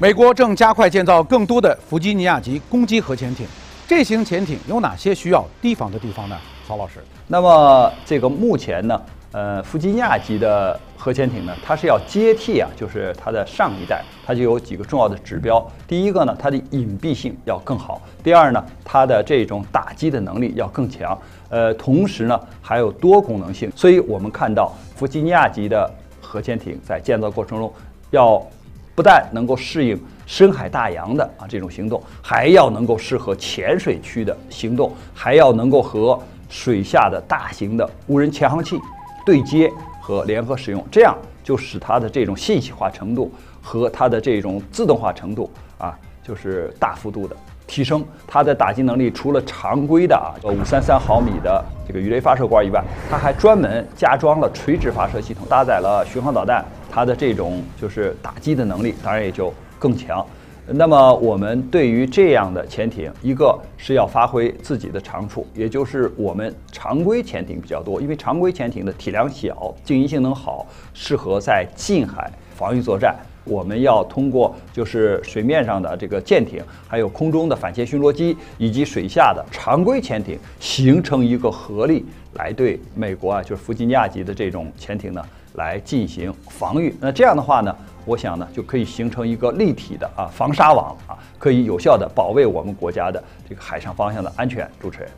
美国正加快建造更多的弗吉尼亚级攻击核潜艇，这型潜艇有哪些需要提防的地方呢？曹老师，那么这个目前呢，呃，弗吉尼亚级的核潜艇呢，它是要接替啊，就是它的上一代，它就有几个重要的指标。第一个呢，它的隐蔽性要更好；第二呢，它的这种打击的能力要更强。呃，同时呢，还有多功能性。所以我们看到弗吉尼亚级的核潜艇在建造过程中，要不但能够适应深海大洋的啊这种行动，还要能够适合浅水区的行动，还要能够和水下的大型的无人潜航器对接和联合使用，这样就使它的这种信息化程度和它的这种自动化程度啊，就是大幅度的提升。它的打击能力除了常规的啊五三三毫米的这个鱼雷发射管以外，它还专门加装了垂直发射系统，搭载了巡航导弹，它的这种就是打击的能力当然也就更强。那么我们对于这样的潜艇，一个是要发挥自己的长处，也就是我们常规潜艇比较多，因为常规潜艇的体量小，静音性能好，适合在近海防御作战。我们要通过就是水面上的这个舰艇，还有空中的反潜巡逻机，以及水下的常规潜艇，形成一个合力，来对美国啊，就是弗吉尼亚级的这种潜艇呢，来进行防御。那这样的话呢？我想呢，就可以形成一个立体的啊防沙网啊，可以有效的保卫我们国家的这个海上方向的安全。主持人。